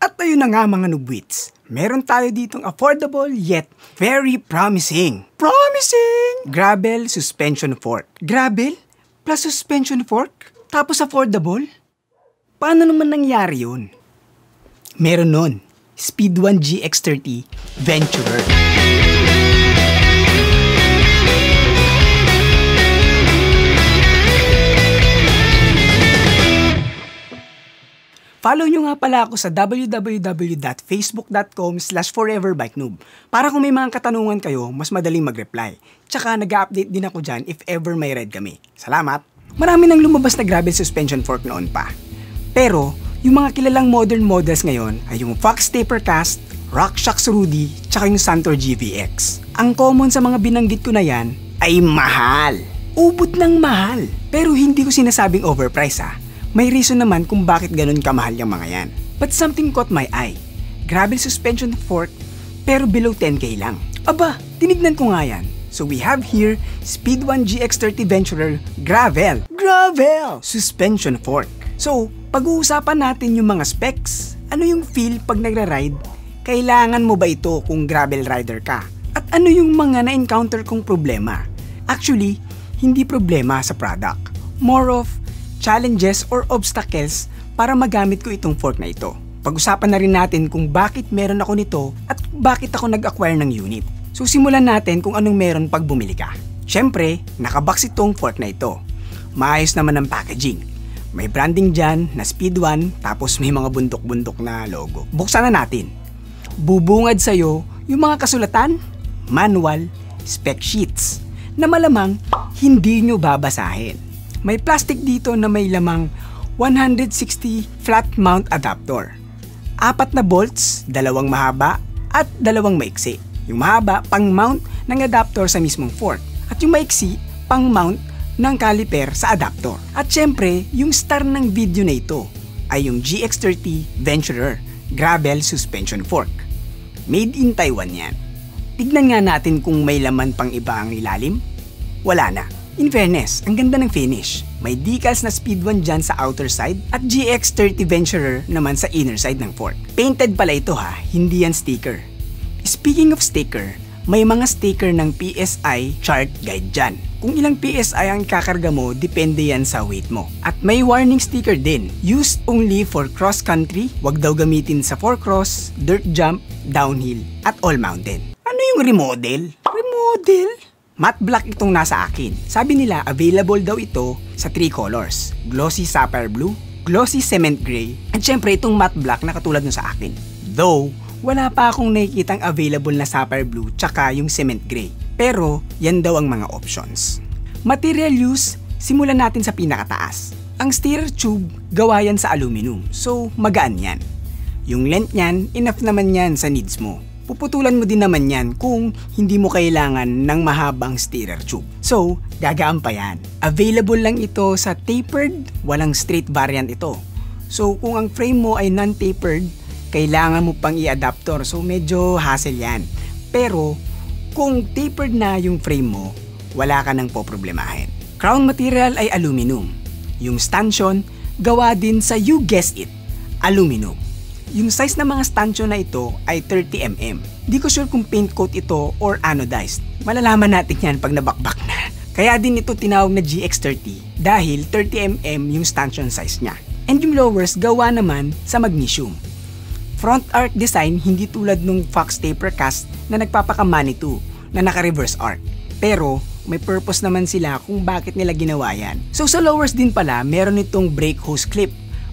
At ayun na nga mga nubwits, meron tayo ditong affordable yet very promising. Promising! Gravel suspension fork. Gravel plus suspension fork? Tapos affordable? Paano naman nangyari yun? Meron nun. Speed 1 GX30 Venturer. Follow nyo nga pala ako sa www.facebook.com slash foreverbikenoob para kung may mga katanungan kayo, mas madaling mag-reply. Tsaka nag-update din ako dyan if ever may read kami. Salamat! Marami nang lumabas na gravel suspension fork noon pa. Pero, yung mga kilalang modern models ngayon ay yung Fox Taper Cast, RockShox Rudy, tsaka yung Santor GVX. Ang common sa mga binanggit ko na yan ay mahal. Ubot ng mahal. Pero hindi ko sinasabing overpriced ha may reason naman kung bakit ganun kamahal yung mga yan. But something caught my eye. Gravel suspension fork, pero below 10k lang. Aba, tinignan ko nga yan. So we have here Speed 1 GX30 Venturer Gravel. Gravel! Suspension fork. So, pag-uusapan natin yung mga specs. Ano yung feel pag nagra-ride? Kailangan mo ba ito kung gravel rider ka? At ano yung mga na-encounter kong problema? Actually, hindi problema sa product. More of challenges or obstacles para magamit ko itong fork na ito. Pag-usapan na rin natin kung bakit meron ako nito at bakit ako nag-acquire ng unit. So simulan natin kung anong meron pag bumili ka. Siyempre, nakabox itong fork na ito. Maayos naman ang packaging. May branding dyan na Speed 1 tapos may mga bundok-bundok na logo. Buksan na natin. Bubungad sa'yo yung mga kasulatan, manual, spec sheets na malamang hindi nyo babasahin. May plastic dito na may lamang 160 flat mount adapter. Apat na bolts, dalawang mahaba at dalawang maiksi. Yung mahaba, pang-mount ng adapter sa mismong fork. At yung maiksi, pang-mount ng caliper sa adapter. At syempre, yung star ng video na ito ay yung GX30 Venturer Gravel Suspension Fork. Made in Taiwan yan. Tignan nga natin kung may laman pang iba ang ilalim. Wala na. In fairness, ang ganda ng finish. May decals na Speed 1 dyan sa outer side at GX30 Venturer naman sa inner side ng fork. Painted pala ito ha, hindi yan sticker. Speaking of sticker, may mga sticker ng PSI chart guide dyan. Kung ilang PSI ang kakarga mo, depende yan sa weight mo. At may warning sticker din, used only for cross country, wag daw gamitin sa 4-cross, dirt jump, downhill, at all mountain. Ano yung remodel? Remodel? Matte black itong nasa akin. Sabi nila available daw ito sa 3 colors. Glossy sapphire blue, glossy cement gray, at syempre itong matte black na katulad nun sa akin. Though, wala pa akong nakikitang available na sapphire blue tsaka yung cement gray. Pero, yan daw ang mga options. Material use, simulan natin sa pinakataas. Ang steerer tube, gawa yan sa aluminum. So, magaan yan. Yung length niyan, enough naman yan sa needs mo puputulan mo din naman yan kung hindi mo kailangan ng mahabang steerer tube. So, gagaan pa yan. Available lang ito sa tapered, walang straight variant ito. So, kung ang frame mo ay non-tapered, kailangan mo pang i-adapter. So, medyo hassle yan. Pero, kung tapered na yung frame mo, wala ka nang poproblemahin. Crown material ay aluminum. Yung stanchion, gawa din sa you guessed it, aluminum. Yung size ng mga stanchion na ito ay 30mm. Di ko sure kung paint coat ito or anodized. Malalaman natin yan pag nabakbak na. Kaya din ito tinawag na GX30 dahil 30mm yung stanchion size niya. And yung lowers gawa naman sa magnesium. Front arc design hindi tulad nung Fox Taper Cast na nagpapaka-Manitou na naka-reverse arc. Pero may purpose naman sila kung bakit nila ginawa yan. So sa lowers din pala, meron itong brake hose clip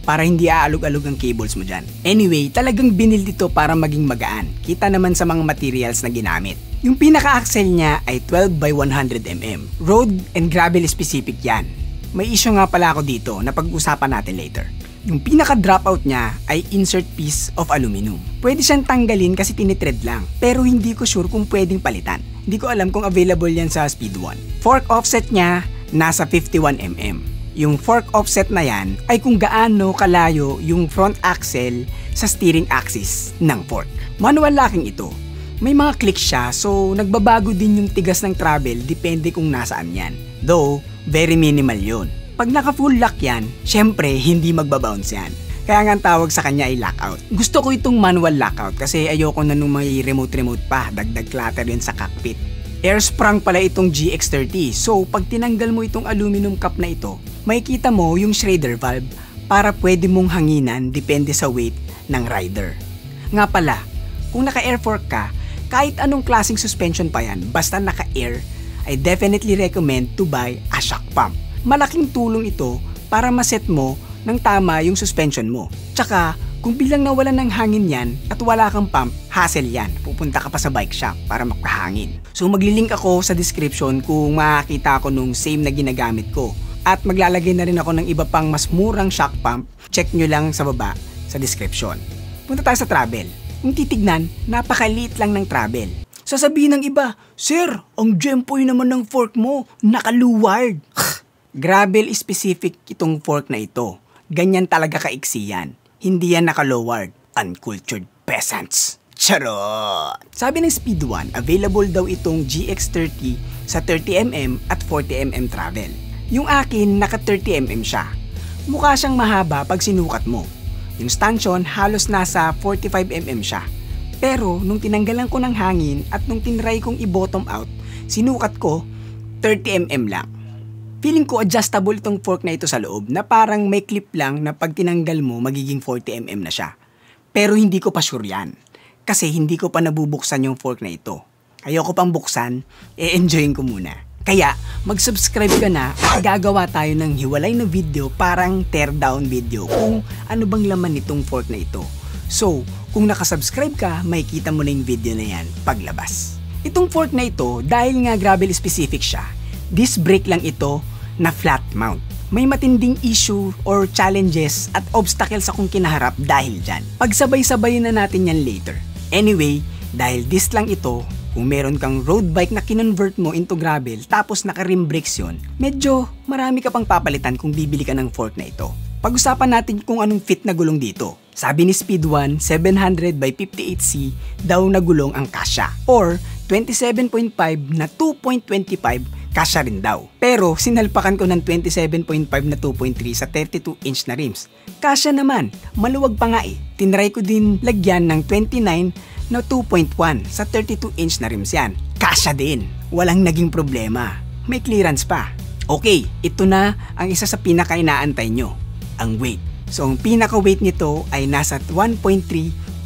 para hindi aalog-alog ang cables mo dyan. Anyway, talagang binil dito para maging magaan. Kita naman sa mga materials na ginamit. Yung pinaka-axle niya ay 12 by 100mm. Road and gravel specific yan. May issue nga pala ako dito na pag-usapan natin later. Yung pinaka-dropout niya ay insert piece of aluminum. Pwede siyang tanggalin kasi tinitread lang. Pero hindi ko sure kung pwedeng palitan. Hindi ko alam kung available yan sa Speed 1. Fork offset niya nasa 51mm yung fork offset na yan ay kung gaano kalayo yung front axle sa steering axis ng fork. Manual locking ito. May mga click siya so nagbabago din yung tigas ng travel depende kung nasaan yan. Though, very minimal yon. Pag naka full lock yan, syempre hindi magbabounce yan. Kaya nga tawag sa kanya ay lockout. Gusto ko itong manual lockout kasi ayoko na nung may remote-remote pa, dagdag clutter yun sa cockpit. Air sprung pala itong GX30. So, pag tinanggal mo itong aluminum cup na ito, makikita mo yung Schrader valve para pwede mong hanginan depende sa weight ng rider. Nga pala, kung naka-air fork ka, kahit anong klaseng suspension pa yan, basta naka-air, I definitely recommend to buy a shock pump. Malaking tulong ito para maset mo ng tama yung suspension mo. Tsaka, kung bilang nawalan ng hangin yan at wala kang pump, hassle yan. Pupunta ka pa sa bike shop para makahangin. So maglilink ako sa description kung makakita ako nung same na ginagamit ko. At maglalagay na rin ako ng iba pang mas murang shock pump. Check nyo lang sa baba sa description. Punta tayo sa travel. Kung titignan, napakaliit lang ng travel. Sasabihin ng iba, Sir, ang gempoy naman ng fork mo, nakaluward. Gravel specific itong fork na ito. Ganyan talaga kaiksi yan. Hindi yan naka-lowered. Uncultured peasants. Charot! Sabi ng Speed 1, available daw itong GX30 sa 30mm at 40mm travel. Yung akin, naka 30mm siya. Mukha siyang mahaba pag sinukat mo. Yung stanchion, halos nasa 45mm siya. Pero nung tinanggalan ko ng hangin at nung tinry kong i-bottom out, sinukat ko 30mm lang. Feeling ko adjustable itong fork na ito sa loob na parang may clip lang na pag tinanggal mo magiging 40mm na siya. Pero hindi ko pa sure yan. Kasi hindi ko pa nabubuksan yung fork na ito. Ayoko pang buksan, e-enjoyin ko muna. Kaya, mag-subscribe ka na at gagawa tayo ng hiwalay na video parang tear down video kung ano bang laman nitong fork na ito. So, kung nakasubscribe ka, makikita mo na yung video na yan paglabas. Itong fork na ito, dahil nga gravel specific siya, Disc brake lang ito na flat mount. May matinding issue or challenges at obstacles akong kinaharap dahil dyan. Pagsabay-sabay na natin yan later. Anyway, dahil disc lang ito, kung meron kang road bike na kinonvert mo into gravel tapos naka-rim brakes yun, medyo marami ka pang papalitan kung bibili ka ng fork na ito. Pag-usapan natin kung anong fit na gulong dito. Sabi ni Speed 1, 700 by 58C daw na gulong ang kasya or 27.5 na 2.25 kasya rin daw. Pero sinalpakan ko ng 27.5 na 2.3 sa 32 inch na rims. Kasya naman, maluwag pa nga eh. Tinry ko din lagyan ng 29 na 2.1 sa 32 inch na rims yan. Kasya din. Walang naging problema. May clearance pa. Okay, ito na ang isa sa pinaka-inaantay nyo. Ang weight. So ang pinaka-weight nito ay nasa 1.3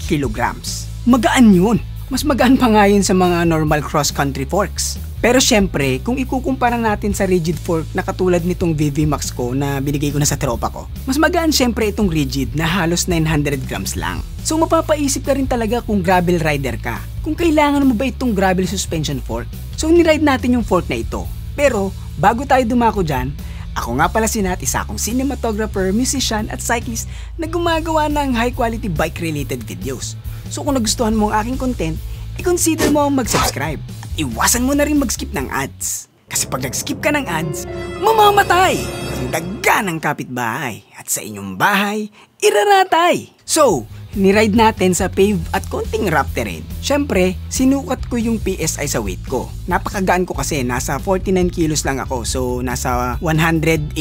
kilograms. Magaan yun. Mas magaan pa nga yun sa mga normal cross-country forks. Pero syempre, kung ikukumpara natin sa rigid fork na katulad nitong VV Max ko na binigay ko na sa tropa ko, mas magaan syempre itong rigid na halos 900 grams lang. So mapapaisip ka rin talaga kung gravel rider ka, kung kailangan mo ba itong gravel suspension fork. So niride natin yung fork na ito. Pero bago tayo dumako dyan, ako nga pala si Nat, isa akong cinematographer, musician at cyclist na gumagawa ng high quality bike related videos. So kung nagustuhan mo ang aking content, i-consider mo ang mag-subscribe iwasan mo na rin mag-skip ng ads. Kasi pag nag-skip ka ng ads, mamamatay ang daga ng kapitbahay at sa inyong bahay, iraratay. So, niride natin sa pave at konting rough terrain. Siyempre, sinukat ko yung PSI sa weight ko. Napakagaan ko kasi, nasa 49 kilos lang ako. So, nasa 180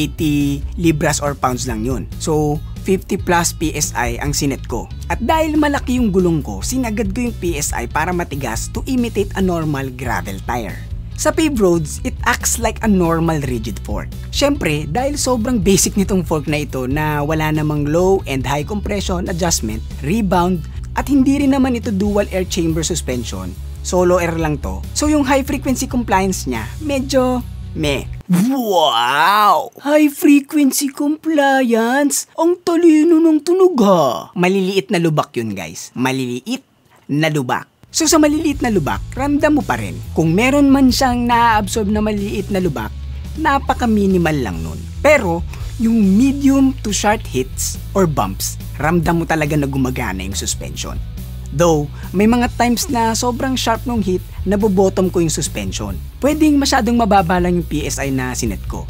libras or pounds lang yun. So, 50 plus PSI ang sinet ko. At dahil malaki yung gulong ko, sinagad ko yung PSI para matigas to imitate a normal gravel tire. Sa paved roads, it acts like a normal rigid fork. Siyempre, dahil sobrang basic nitong fork na ito na wala namang low and high compression adjustment, rebound, at hindi rin naman ito dual air chamber suspension, solo air lang to. So yung high frequency compliance niya, medyo meh. Wow! High frequency compliance! Ang talino ng tunog ha! Maliliit na lubak yun guys. Maliliit na lubak. So sa maliliit na lubak, ramdam mo pa rin. Kung meron man siyang na-absorb na maliliit na lubak, napaka-minimal lang nun. Pero, yung medium to short hits or bumps, ramdam mo talaga na gumagana yung suspension. Though, may mga times na sobrang sharp nung hit, nabobottom ko yung suspension. Pwedeng masyadong mababa lang yung PSI na sinet ko.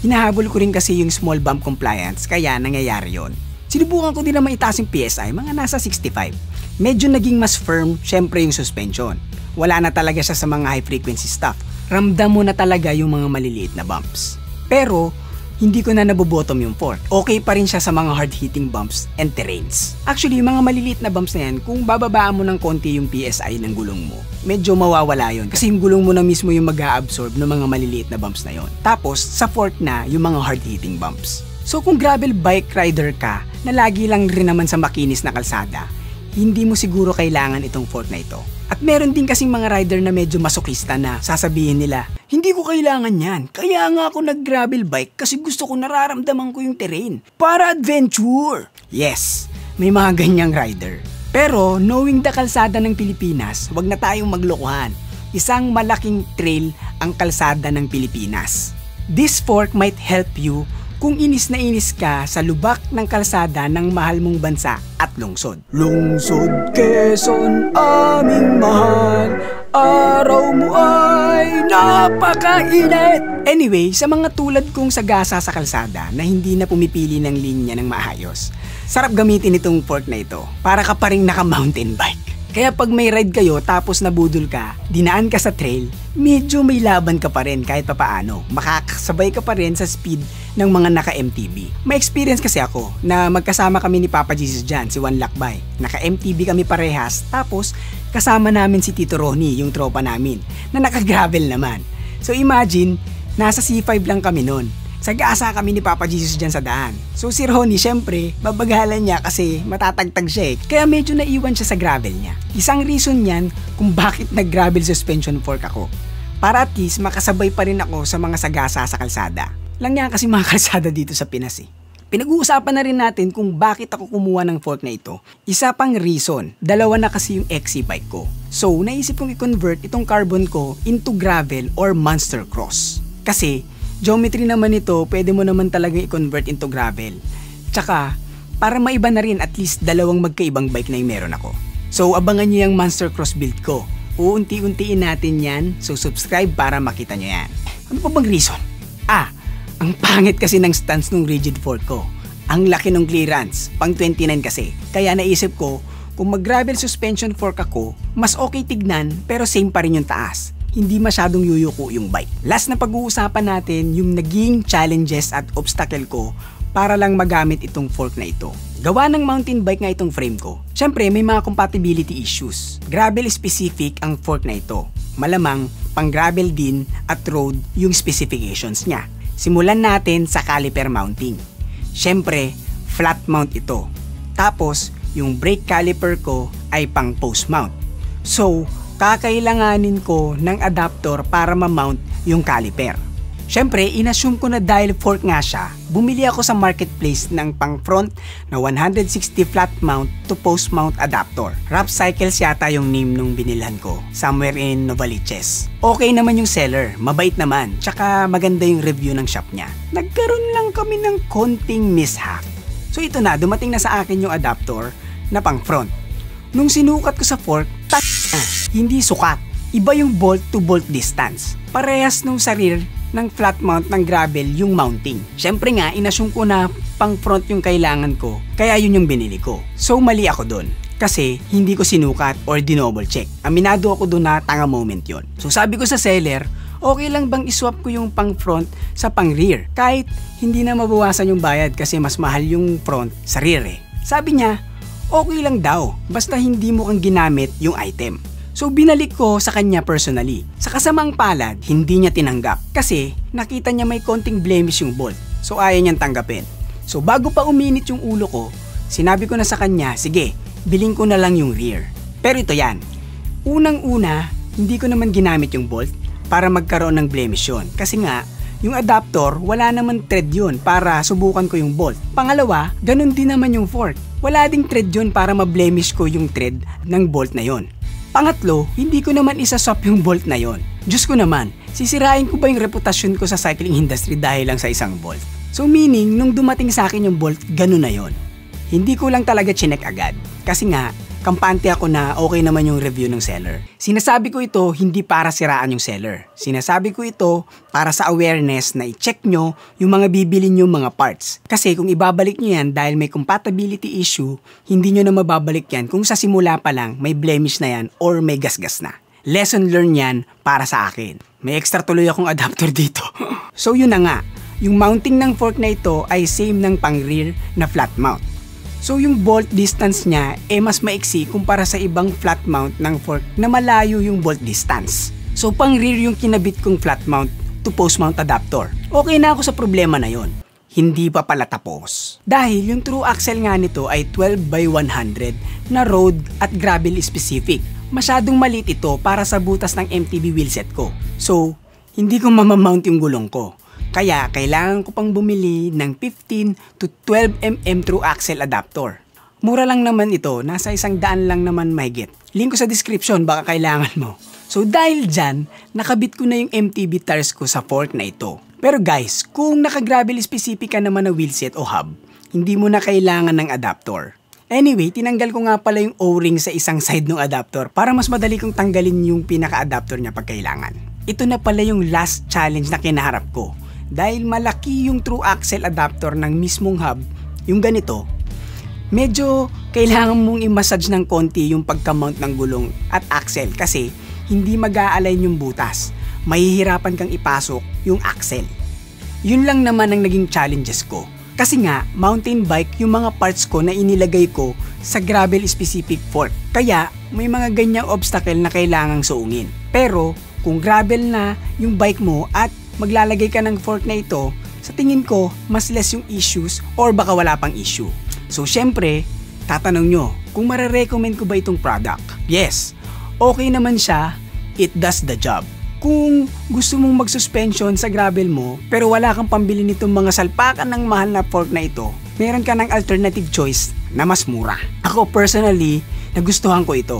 Hinahabol ko rin kasi yung small bump compliance, kaya nangyayari yon. Sinubukan ko din na maitaas yung PSI, mga nasa 65. Medyo naging mas firm, syempre yung suspension. Wala na talaga siya sa mga high frequency stuff. Ramdam mo na talaga yung mga maliliit na bumps. Pero, hindi ko na nabobottom yung fork. Okay pa rin siya sa mga hard-hitting bumps and terrains. Actually, yung mga maliliit na bumps na yan, kung bababaan mo ng konti yung PSI ng gulong mo, medyo mawawala yon Kasi yung gulong mo na mismo yung mag absorb ng mga maliliit na bumps na yon. Tapos, sa fork na yung mga hard-hitting bumps. So kung gravel bike rider ka na lagi lang rin naman sa makinis na kalsada, hindi mo siguro kailangan itong fork na ito. At meron din kasing mga rider na medyo masokista na sasabihin nila, hindi ko kailangan yan. Kaya nga ako nag-gravel bike kasi gusto ko nararamdaman ko yung terrain. Para adventure! Yes, may mga ganyang rider. Pero knowing the kalsada ng Pilipinas, wag na tayong maglokohan. Isang malaking trail ang kalsada ng Pilipinas. This fork might help you kung inis na inis ka sa lubak ng kalsada ng mahal mong bansa at lungsod. Lungsod, Quezon, aming mahal, araw mo ay napakainit! Anyway, sa mga tulad kong sagasa sa kalsada na hindi na pumipili ng linya ng maayos, sarap gamitin itong fork na ito para ka pa rin naka mountain bike. Kaya pag may ride kayo tapos nabudol ka, dinaan ka sa trail, medyo may laban ka pa rin kahit papaano. Makakasabay ka pa rin sa speed ng mga naka-MTB. May experience kasi ako na magkasama kami ni Papa Jesus dyan, si Juan Lakbay. Naka-MTB kami parehas, tapos kasama namin si Tito Ronnie, yung tropa namin, na naka-gravel naman. So imagine, nasa C5 lang kami noon. Sagasa kami ni Papa Jesus dyan sa daan. So si Ronnie, syempre, babagalan niya kasi matatagtag siya eh. Kaya medyo naiwan siya sa gravel niya. Isang reason yan kung bakit nag-gravel suspension fork ako. Para at least makasabay pa rin ako sa mga sagasa sa kalsada. Lang yan kasi mga kalsada dito sa Pinas eh. Pinag-uusapan na rin natin kung bakit ako kumuha ng fork na ito. Isa pang reason, dalawa na kasi yung XC bike ko. So, naisip kong i-convert itong carbon ko into gravel or monster cross. Kasi, geometry naman ito, pwede mo naman talaga i-convert into gravel. Tsaka, para maiba na rin at least dalawang magkaibang bike na yung meron ako. So, abangan nyo yung Monster Cross build ko. Uunti-untiin natin yan, so subscribe para makita nyo yan. Ano pa bang reason? Ah, ang pangit kasi ng stance ng rigid fork ko. Ang laki ng clearance, pang 29 kasi. Kaya naisip ko, kung mag-gravel suspension fork ako, mas okay tignan pero same pa rin yung taas hindi masyadong yuyuko yung bike. Last na pag-uusapan natin yung naging challenges at obstacle ko para lang magamit itong fork na ito. Gawa ng mountain bike nga itong frame ko. Siyempre, may mga compatibility issues. Gravel specific ang fork na ito. Malamang, pang gravel din at road yung specifications niya. Simulan natin sa caliper mounting. Siyempre, flat mount ito. Tapos, yung brake caliper ko ay pang post mount. So, kakailanganin ko ng adapter para ma-mount yung caliper. Siyempre, inassume ko na dahil fork nga siya, bumili ako sa marketplace ng pang front na 160 flat mount to post mount adapter. Rap Cycles yata yung name nung binilhan ko, somewhere in Novaliches. Okay naman yung seller, mabait naman, tsaka maganda yung review ng shop niya. Nagkaroon lang kami ng konting mishap. So ito na, dumating na sa akin yung adapter na pang front. Nung sinukat ko sa fork, tak hindi sukat. Iba yung bolt to bolt distance. Parehas nung sa rear ng flat mount ng gravel yung mounting. Siyempre nga, inassume ko na pang front yung kailangan ko, kaya yun yung binili ko. So mali ako doon. Kasi hindi ko sinukat or dinoble check. Aminado ako doon na tanga moment yon. So sabi ko sa seller, okay lang bang iswap ko yung pang front sa pang rear? Kahit hindi na mabawasan yung bayad kasi mas mahal yung front sa rear eh. Sabi niya, okay lang daw, basta hindi mo kang ginamit yung item. So binalik ko sa kanya personally. Sa kasamang palad, hindi niya tinanggap kasi nakita niya may konting blemish yung bolt. So ayaw niyang tanggapin. So bago pa uminit yung ulo ko, sinabi ko na sa kanya, sige, biling ko na lang yung rear. Pero ito yan, unang-una, hindi ko naman ginamit yung bolt para magkaroon ng blemish yun. Kasi nga, yung adapter, wala naman thread yun para subukan ko yung bolt. Pangalawa, ganun din naman yung fork. Wala ding thread yun para ma-blemish ko yung thread ng bolt na yon. Pangatlo, hindi ko naman isaswap yung bolt na yon. Diyos ko naman, sisirain ko ba yung reputasyon ko sa cycling industry dahil lang sa isang bolt? So meaning, nung dumating sa akin yung bolt, ganun na yon. Hindi ko lang talaga chinek agad. Kasi nga, kampante ako na okay naman yung review ng seller. Sinasabi ko ito hindi para siraan yung seller. Sinasabi ko ito para sa awareness na i-check nyo yung mga bibili nyo mga parts. Kasi kung ibabalik nyo yan dahil may compatibility issue, hindi nyo na mababalik yan kung sa simula pa lang may blemish na yan or may gasgas na. Lesson learned yan para sa akin. May extra tuloy akong adapter dito. so yun na nga, yung mounting ng fork na ito ay same ng pang rear na flat mount. So yung bolt distance niya eh mas maiksi kumpara sa ibang flat mount ng fork na malayo yung bolt distance. So pang rear yung kinabit kong flat mount to post mount adapter. Okay na ako sa problema na yon. Hindi pa pala tapos. Dahil yung true axle nga nito ay 12 by 100 na road at gravel specific. Masyadong maliit ito para sa butas ng MTB wheelset ko. So, hindi ko mamamount yung gulong ko. Kaya kailangan ko pang bumili ng 15 to 12 mm true axle adapter. Mura lang naman ito, nasa isang daan lang naman mahigit. Link ko sa description, baka kailangan mo. So dahil dyan, nakabit ko na yung MTB tires ko sa fork na ito. Pero guys, kung naka-gravel specific ka naman na wheelset o hub, hindi mo na kailangan ng adapter. Anyway, tinanggal ko nga pala yung O-ring sa isang side ng adapter para mas madali kong tanggalin yung pinaka-adapter niya pag kailangan. Ito na pala yung last challenge na kinaharap ko dahil malaki yung true axle adapter ng mismong hub, yung ganito, medyo kailangan mong i-massage ng konti yung pagka-mount ng gulong at axle kasi hindi mag-a-align yung butas. Mahihirapan kang ipasok yung axle. Yun lang naman ang naging challenges ko. Kasi nga, mountain bike yung mga parts ko na inilagay ko sa gravel specific fork. Kaya, may mga ganyang obstacle na kailangang suungin. Pero, kung gravel na yung bike mo at maglalagay ka ng fork na ito, sa tingin ko, mas less yung issues or baka wala pang issue. So syempre, tatanong nyo, kung marerecommend ko ba itong product? Yes, okay naman siya, it does the job. Kung gusto mong mag-suspension sa gravel mo pero wala kang pambili nitong mga salpakan ng mahal na fork na ito, meron ka ng alternative choice na mas mura. Ako personally, nagustuhan ko ito.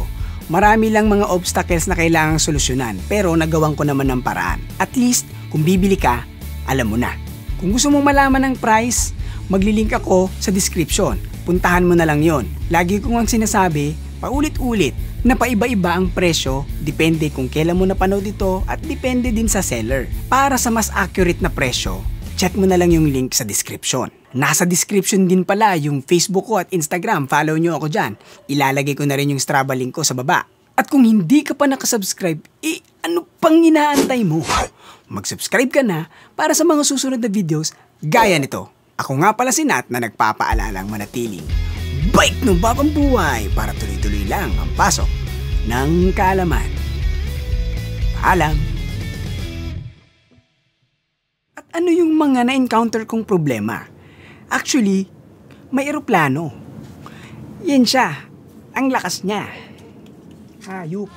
Marami lang mga obstacles na kailangang solusyonan pero nagawan ko naman ng paraan. At least, kung bibili ka, alam mo na. Kung gusto mong malaman ng price, maglilink ako sa description. Puntahan mo na lang yon. Lagi ko ang sinasabi, paulit-ulit, na paiba-iba ang presyo, depende kung kailan mo napanood ito at depende din sa seller. Para sa mas accurate na presyo, check mo na lang yung link sa description. Nasa description din pala yung Facebook ko at Instagram, follow nyo ako dyan. Ilalagay ko na rin yung Strava link ko sa baba. At kung hindi ka pa nakasubscribe, eh ano pang inaantay mo? Mag-subscribe ka na para sa mga susunod na videos gaya nito. Ako nga pala si Nat na nagpapaalalang manatiling bike ng babang buhay para tuloy-tuloy lang ang pasok ng kaalaman. Paalam! Ano yung mga na-encounter kong problema? Actually, may eroplano. Yan siya. Ang lakas niya. Hayop.